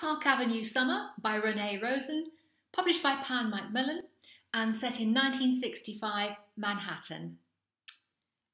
Park Avenue Summer by Renee Rosen, published by Pan Macmillan and set in 1965 Manhattan.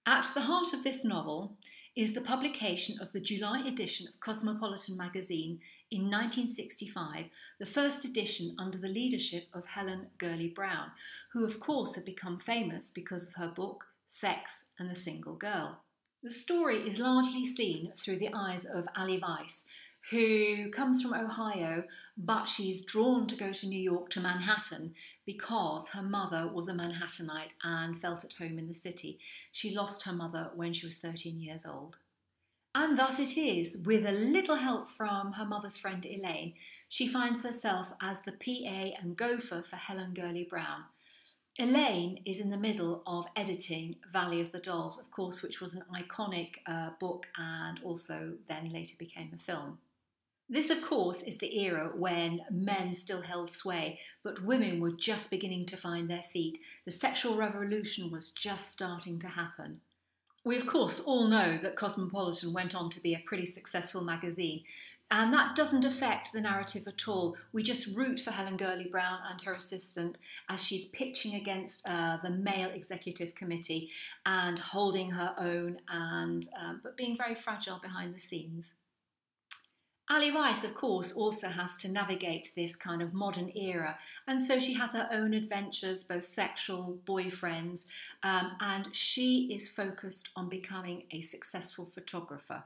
At the heart of this novel is the publication of the July edition of Cosmopolitan magazine in 1965, the first edition under the leadership of Helen Gurley Brown, who of course had become famous because of her book Sex and the Single Girl. The story is largely seen through the eyes of Allie Weiss, who comes from Ohio, but she's drawn to go to New York to Manhattan because her mother was a Manhattanite and felt at home in the city. She lost her mother when she was 13 years old. And thus it is, with a little help from her mother's friend Elaine, she finds herself as the PA and gopher for Helen Gurley Brown. Elaine is in the middle of editing Valley of the Dolls, of course, which was an iconic uh, book and also then later became a film. This, of course, is the era when men still held sway, but women were just beginning to find their feet. The sexual revolution was just starting to happen. We, of course, all know that Cosmopolitan went on to be a pretty successful magazine, and that doesn't affect the narrative at all. We just root for Helen Gurley Brown and her assistant as she's pitching against uh, the male executive committee and holding her own, and um, but being very fragile behind the scenes. Allie Weiss, of course, also has to navigate this kind of modern era, and so she has her own adventures, both sexual, boyfriends, um, and she is focused on becoming a successful photographer.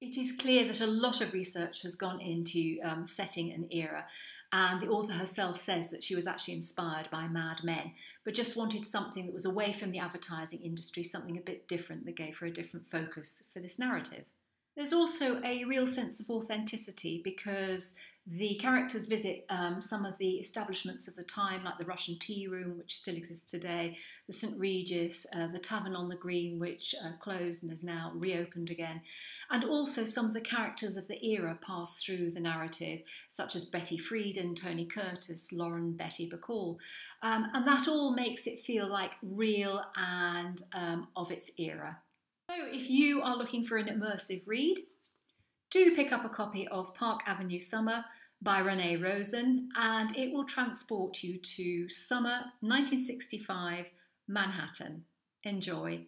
It is clear that a lot of research has gone into um, setting an era, and the author herself says that she was actually inspired by Mad Men, but just wanted something that was away from the advertising industry, something a bit different that gave her a different focus for this narrative. There's also a real sense of authenticity because the characters visit um, some of the establishments of the time, like the Russian Tea Room, which still exists today, the St Regis, uh, the Tavern on the Green, which uh, closed and is now reopened again, and also some of the characters of the era pass through the narrative, such as Betty Friedan, Tony Curtis, Lauren Betty Bacall, um, and that all makes it feel like real and um, of its era. So if you are looking for an immersive read, do pick up a copy of Park Avenue Summer by Renee Rosen and it will transport you to summer 1965 Manhattan. Enjoy.